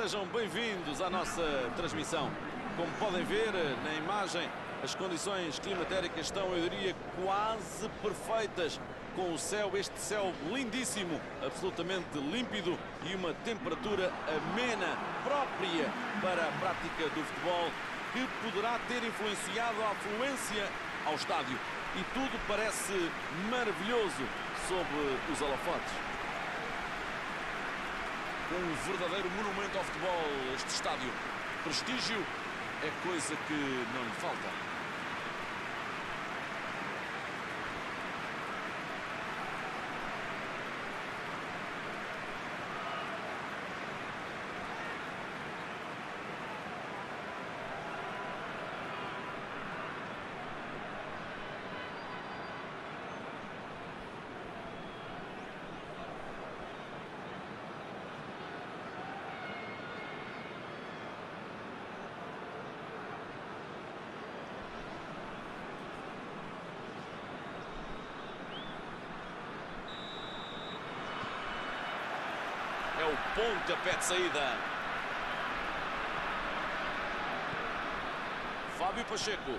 Sejam bem-vindos à nossa transmissão. Como podem ver na imagem, as condições climatéricas estão, eu diria, quase perfeitas. Com o céu, este céu lindíssimo, absolutamente límpido e uma temperatura amena, própria para a prática do futebol, que poderá ter influenciado a afluência ao estádio. E tudo parece maravilhoso sob os holofotes um verdadeiro monumento ao futebol, este estádio. Prestígio é coisa que não lhe falta. Pontapé de saída. Fábio Pacheco.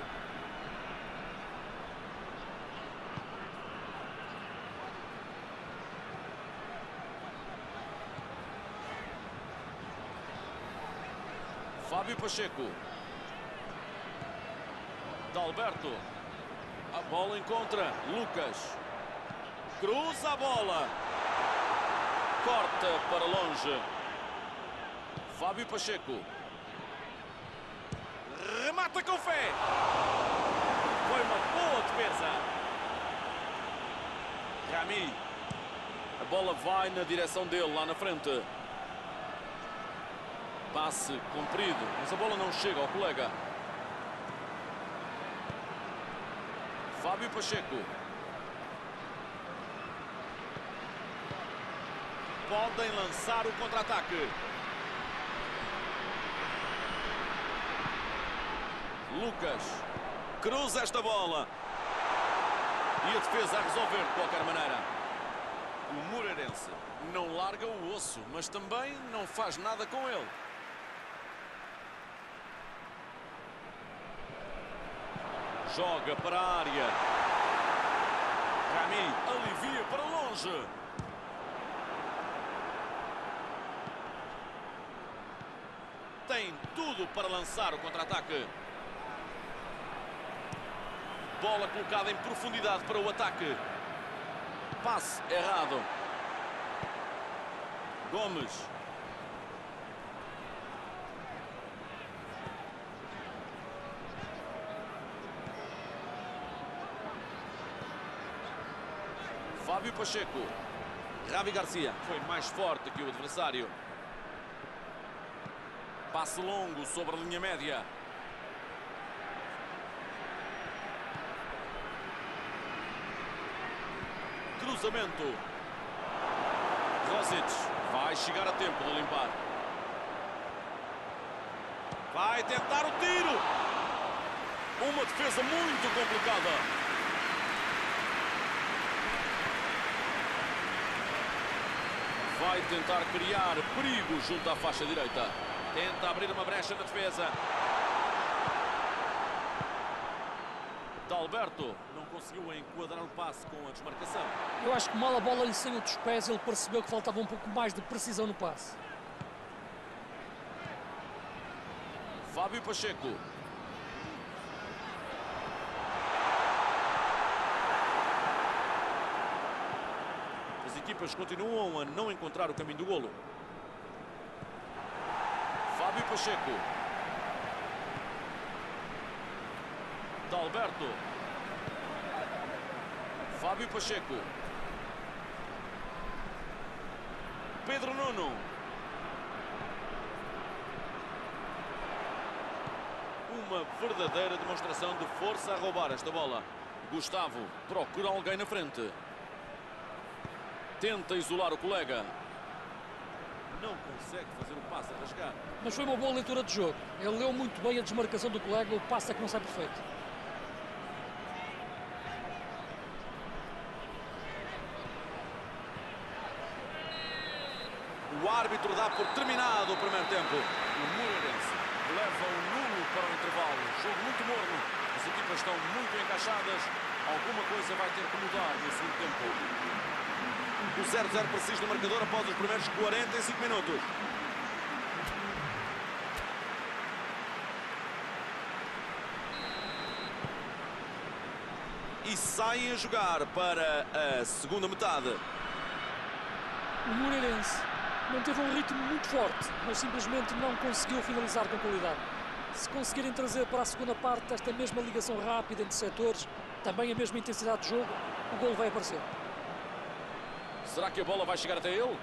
Fábio Pacheco. Dalberto. A bola encontra Lucas. Cruza a bola. Corta para longe. Fábio Pacheco. Remata com fé. Foi uma boa defesa. Rami. A bola vai na direção dele, lá na frente. Passe comprido, mas a bola não chega ao colega. Fábio Pacheco. Podem lançar o contra-ataque. Lucas cruza esta bola. E a defesa a resolver de qualquer maneira. O Moreirense não larga o osso, mas também não faz nada com ele. Joga para a área. Rami alivia para longe. Tem tudo para lançar o contra-ataque. Bola colocada em profundidade para o ataque. Passe errado. Gomes. Fábio Pacheco. Ravi Garcia foi mais forte que o adversário. Passe longo sobre a linha média. Cruzamento. Rosic vai chegar a tempo de limpar. Vai tentar o tiro. Uma defesa muito complicada. Vai tentar criar perigo junto à faixa direita. Tenta abrir uma brecha na defesa. Dalberto não conseguiu enquadrar o passe com a desmarcação. Eu acho que mal a bola lhe saiu dos pés, ele percebeu que faltava um pouco mais de precisão no passe. Fábio Pacheco. As equipas continuam a não encontrar o caminho do golo. Pacheco. Dalberto. Fábio Pacheco. Pedro Nuno. Uma verdadeira demonstração de força a roubar esta bola. Gustavo procura alguém na frente. Tenta isolar o colega. Não consegue fazer o passe a rasgar. Mas foi uma boa leitura de jogo. Ele leu muito bem a desmarcação do colega, o passe é que não sai perfeito. O árbitro árbitro dá por terminado o primeiro tempo. O Moreirense leva o nulo para o intervalo. Jogo muito morno. As equipas estão muito encaixadas. Alguma coisa vai ter que mudar no segundo tempo. O 0-0 preciso no marcador após os primeiros 45 minutos. E saem a jogar para a segunda metade. O Moreirense manteve um ritmo muito forte, mas simplesmente não conseguiu finalizar com qualidade. Se conseguirem trazer para a segunda parte esta mesma ligação rápida entre setores, também a mesma intensidade de jogo, o gol vai aparecer. Será que a bola vai chegar até ele?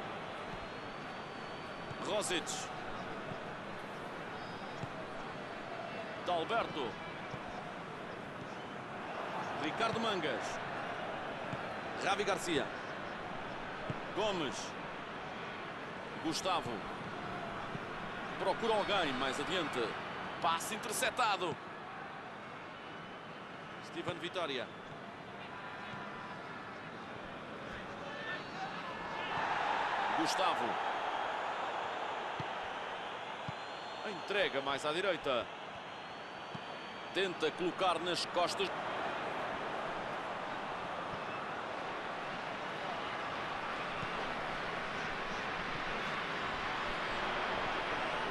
Rosic. Dalberto. Ricardo Mangas. Ravi Garcia. Gomes. Gustavo. Procura alguém mais adiante. Passe interceptado. Steven Vitória. Gustavo. Entrega mais à direita. Tenta colocar nas costas.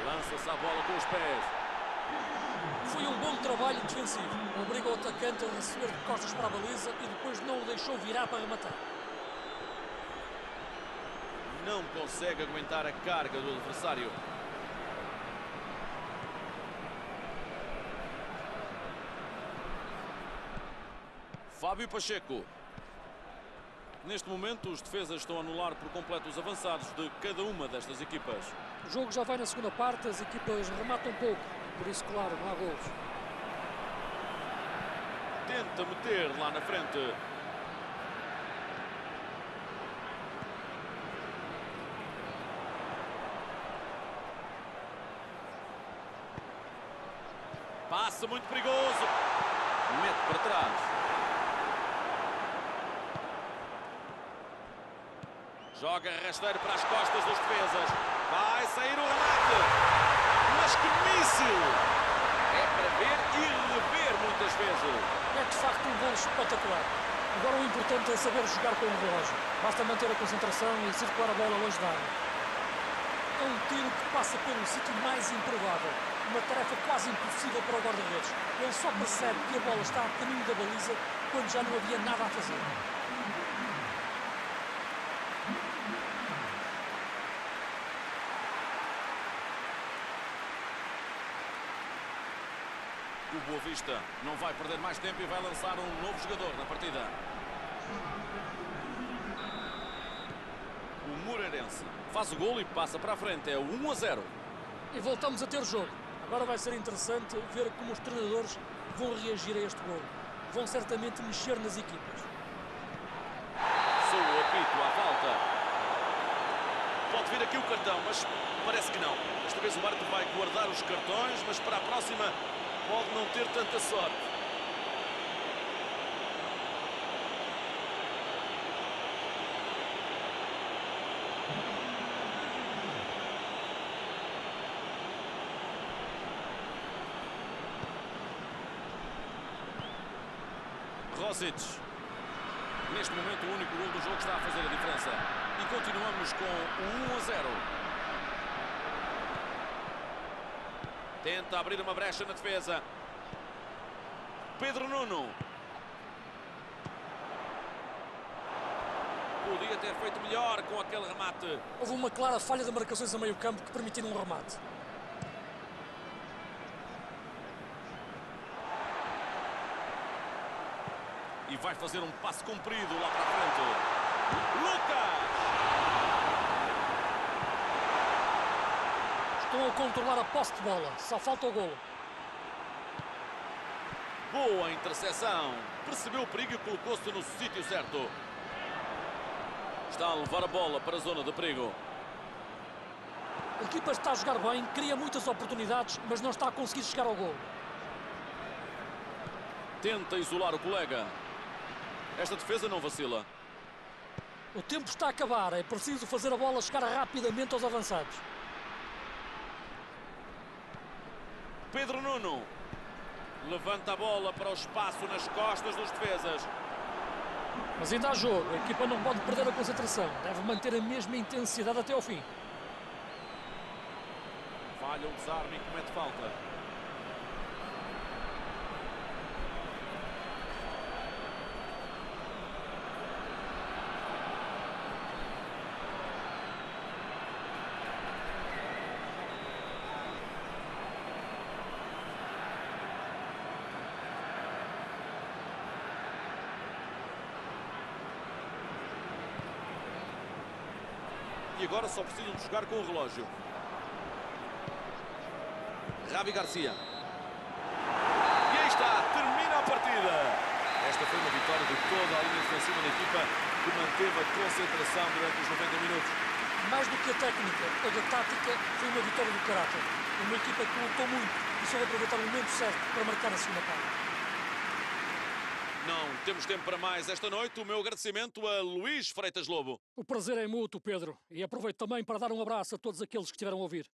Lança-se a bola com os pés. Foi um bom trabalho defensivo. Obrigou o atacante a receber de costas para a baliza e depois não o deixou virar para rematar. Não consegue aguentar a carga do adversário. Fábio Pacheco. Neste momento, os defesas estão a anular por completo os avançados de cada uma destas equipas. O jogo já vai na segunda parte, as equipas rematam pouco, por isso, claro, não há gols. Tenta meter lá na frente. Passa muito perigoso. Mete para trás. Joga rasteiro para as costas dos defesas. Vai sair o remate. Mas que míssil! É para ver e rever muitas vezes. É de facto um gol espetacular. Agora o importante é saber jogar com o relógio. Basta manter a concentração e circular a bola longe da área. É um tiro que passa pelo sítio mais improvável. Uma tarefa quase impossível para o guarda-redes. Ele só percebe que a bola está a caminho da baliza quando já não havia nada a fazer. O Boa Vista não vai perder mais tempo e vai lançar um novo jogador na partida. O Moreirense faz o gol e passa para a frente. É o 1 a 0. E voltamos a ter jogo. Agora vai ser interessante ver como os treinadores vão reagir a este gol. Vão certamente mexer nas equipas. Sou o apito à falta. Pode vir aqui o cartão, mas parece que não. Desta vez o árbitro vai guardar os cartões, mas para a próxima pode não ter tanta sorte. Rosic. Neste momento, o único gol do jogo está a fazer a diferença. E continuamos com o 1 a 0. Tenta abrir uma brecha na defesa. Pedro Nuno. Podia ter feito melhor com aquele remate. Houve uma clara falha de marcações a meio campo que permitiram um remate. Vai fazer um passe comprido lá para frente. Lucas! Estão a controlar a posse de bola. Só falta o golo. Boa interseção. Percebeu o perigo e colocou-se no sítio certo. Está a levar a bola para a zona de perigo. A equipa está a jogar bem, cria muitas oportunidades, mas não está a conseguir chegar ao gol. Tenta isolar o colega. Esta defesa não vacila. O tempo está a acabar, é preciso fazer a bola chegar rapidamente aos avançados. Pedro Nuno levanta a bola para o espaço nas costas dos defesas. Mas ainda há jogo, a equipa não pode perder a concentração, deve manter a mesma intensidade até ao fim. Falha o desarme e comete falta. Agora só precisam de jogar com o relógio. Ravi Garcia. E aí está, termina a partida. Esta foi uma vitória de toda a linha defensiva da equipa que manteve a concentração durante os 90 minutos. Mais do que a técnica ou da tática, foi uma vitória do caráter. Uma equipa que lutou muito e soube aproveitar o momento certo para marcar a segunda parte. Não temos tempo para mais esta noite. O meu agradecimento a Luís Freitas Lobo. O prazer é mútuo, Pedro. E aproveito também para dar um abraço a todos aqueles que estiveram a ouvir.